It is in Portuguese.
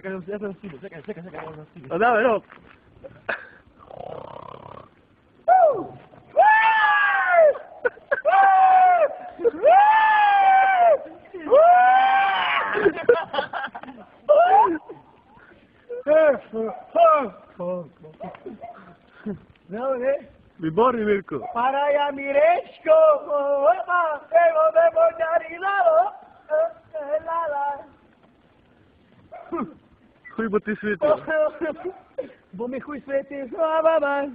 Czekaj, ja teraz idę, czekaj, czekaj, czekaj, ja teraz idę. No dawaj, no. No, nie? Wyborny, Mirku. Para ja Mireczko, opa, tego bebo lalo, lala. Хуй би ти світив. Бо ми хуй світиш, а бабай.